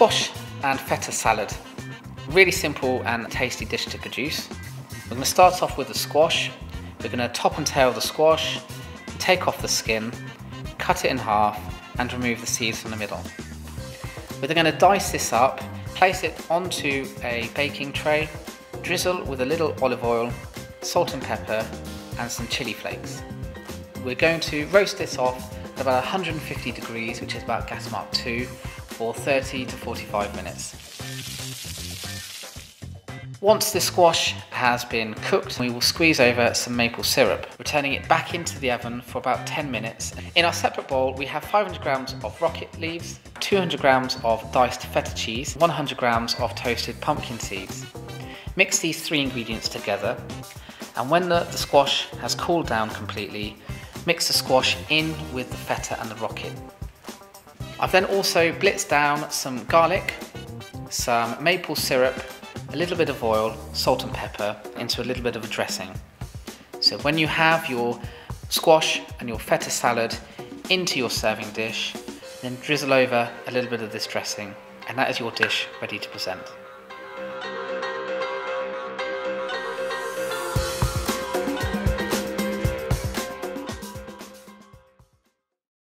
squash and feta salad. Really simple and tasty dish to produce. We're going to start off with the squash. We're going to top and tail the squash, take off the skin, cut it in half and remove the seeds from the middle. We're then going to dice this up, place it onto a baking tray, drizzle with a little olive oil, salt and pepper and some chili flakes. We're going to roast this off at about 150 degrees, which is about gas mark 2, for 30 to 45 minutes. Once the squash has been cooked, we will squeeze over some maple syrup, returning it back into the oven for about 10 minutes. In our separate bowl, we have 500 grams of rocket leaves, 200 grams of diced feta cheese, 100 grams of toasted pumpkin seeds. Mix these three ingredients together, and when the, the squash has cooled down completely, mix the squash in with the feta and the rocket. I've then also blitzed down some garlic, some maple syrup, a little bit of oil, salt and pepper into a little bit of a dressing. So when you have your squash and your feta salad into your serving dish, then drizzle over a little bit of this dressing and that is your dish ready to present.